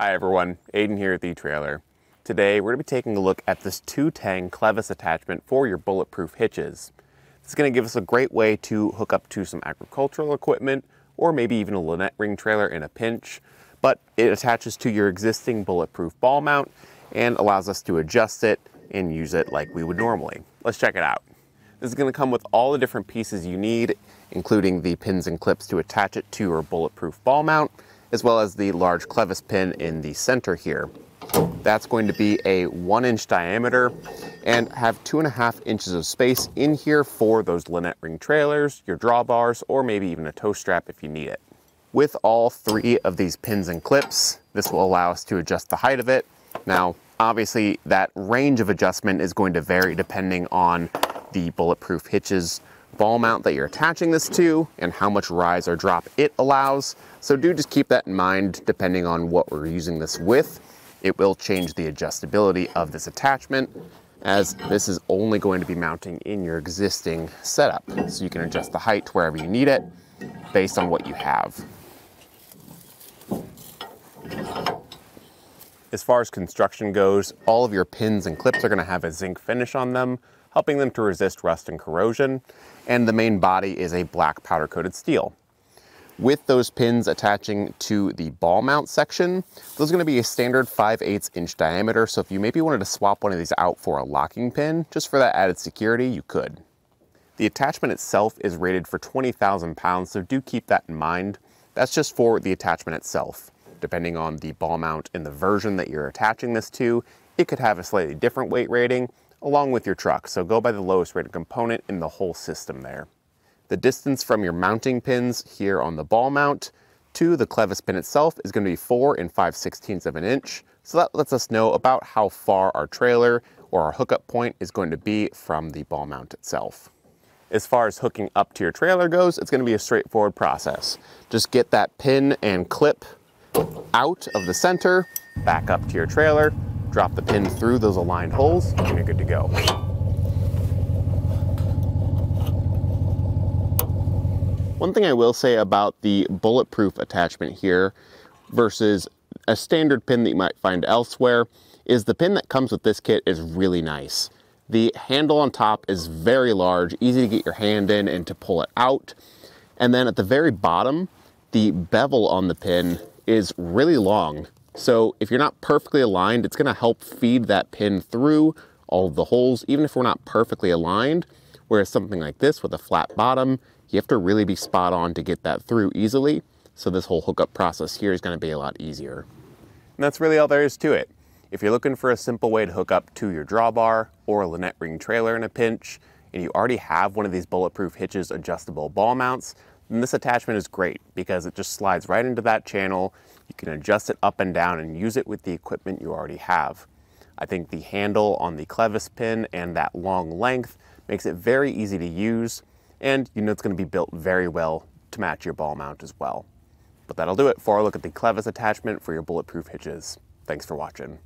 Hi everyone, Aiden here at etrailer. Today we're going to be taking a look at this two-tang clevis attachment for your bulletproof hitches. Is going to give us a great way to hook up to some agricultural equipment or maybe even a lunette ring trailer in a pinch, but it attaches to your existing bulletproof ball mount and allows us to adjust it and use it like we would normally. Let's check it out. This is going to come with all the different pieces you need, including the pins and clips to attach it to your bulletproof ball mount, as well as the large clevis pin in the center here. That's going to be a one inch diameter and have two and a half inches of space in here for those lunette ring trailers, your drawbars, or maybe even a tow strap if you need it. With all three of these pins and clips, this will allow us to adjust the height of it. Now, obviously that range of adjustment is going to vary depending on the bulletproof hitches ball mount that you're attaching this to and how much rise or drop it allows. So do just keep that in mind depending on what we're using this with. It will change the adjustability of this attachment as this is only going to be mounting in your existing setup. So you can adjust the height wherever you need it based on what you have. As far as construction goes, all of your pins and clips are going to have a zinc finish on them, helping them to resist rust and corrosion, and the main body is a black powder coated steel. With those pins attaching to the ball mount section, those are going to be a standard 5 8 inch diameter, so if you maybe wanted to swap one of these out for a locking pin, just for that added security, you could. The attachment itself is rated for 20,000 pounds, so do keep that in mind. That's just for the attachment itself. Depending on the ball mount and the version that you're attaching this to, it could have a slightly different weight rating, along with your truck, so go by the lowest rated component in the whole system there. The distance from your mounting pins here on the ball mount to the clevis pin itself is going to be 4 and 5 16ths of an inch, so that lets us know about how far our trailer or our hookup point is going to be from the ball mount itself. As far as hooking up to your trailer goes, it's going to be a straightforward process. Just get that pin and clip out of the center, back up to your trailer, drop the pin through those aligned holes, and you're good to go. One thing I will say about the bulletproof attachment here versus a standard pin that you might find elsewhere is the pin that comes with this kit is really nice. The handle on top is very large, easy to get your hand in and to pull it out. And then at the very bottom, the bevel on the pin is really long. So if you're not perfectly aligned, it's gonna help feed that pin through all of the holes, even if we're not perfectly aligned. Whereas something like this with a flat bottom, you have to really be spot on to get that through easily. So this whole hookup process here is gonna be a lot easier. And that's really all there is to it. If you're looking for a simple way to hook up to your drawbar or a lunette ring trailer in a pinch, and you already have one of these bulletproof hitches adjustable ball mounts, then this attachment is great because it just slides right into that channel you can adjust it up and down and use it with the equipment you already have. I think the handle on the clevis pin and that long length makes it very easy to use and you know it's going to be built very well to match your ball mount as well. But that'll do it for a look at the clevis attachment for your bulletproof hitches. Thanks for watching.